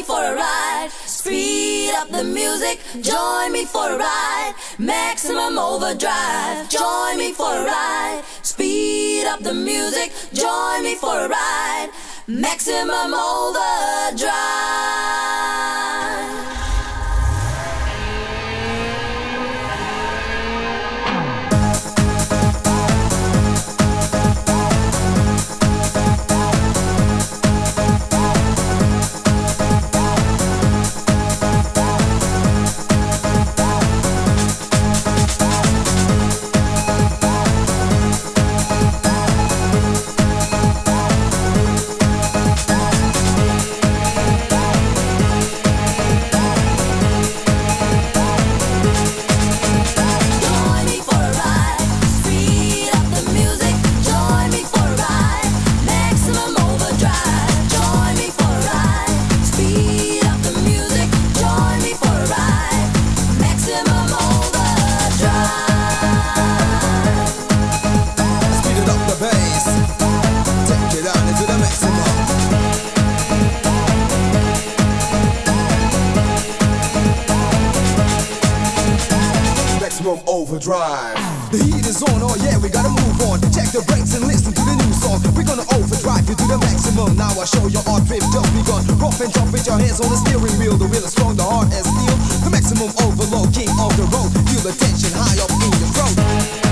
me for a ride. Speed up the music, join me for a ride. Maximum overdrive, join me for a ride. Speed up the music, join me for a ride. Maximum overdrive. Maximum overdrive. The heat is on, oh yeah, we gotta move on. Check the brakes and listen to the new song. We're gonna overdrive you to the maximum. Now I show you our drift just begun. Rough and tough with your hands on the steering wheel. The wheel is strong, the heart as steel. The maximum overload, king of the road. Feel the tension high up in your throat.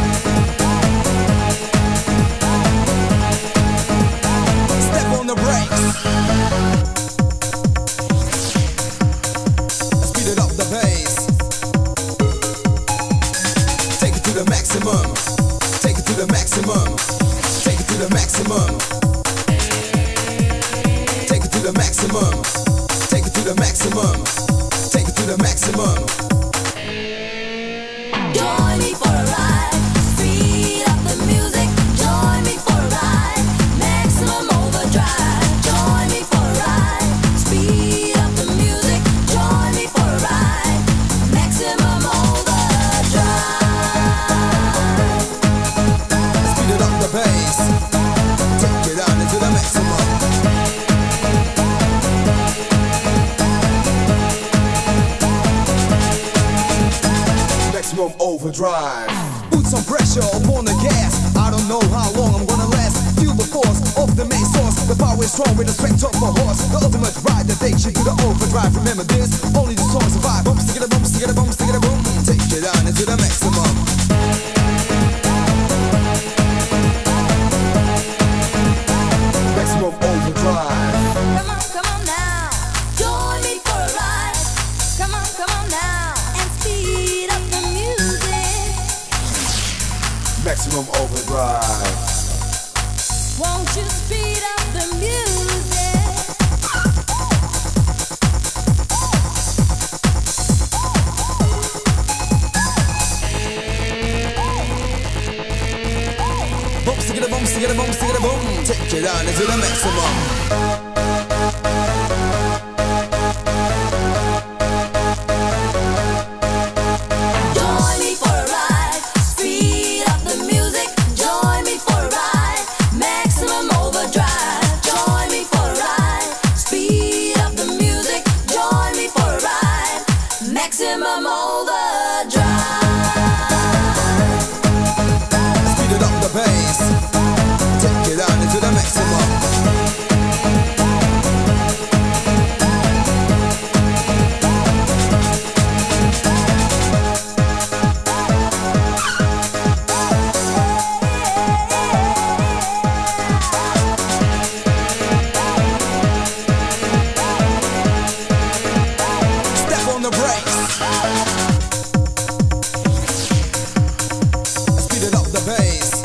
Maximum. Take it to the maximum. Take it to the maximum. Take it to the maximum. Take it to the maximum. Overdrive. Put some pressure upon the gas. I don't know how long I'm gonna last. Feel the force of the main source. The power is strong with the strength of a horse. The ultimate ride that takes you to the overdrive. Remember this, only the strong Maximum overdrive. Won't you speed up the music? Boom, stick it a boom, stick it a boom, stick it a boom. Take it down into the maximum. The brakes. Speed it up the pace.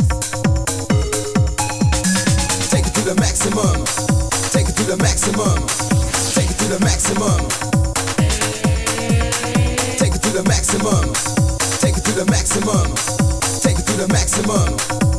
Take it to the maximum. Take it to the maximum. Take it to the maximum. Take it to the maximum. Take it to the maximum. Take it to the maximum.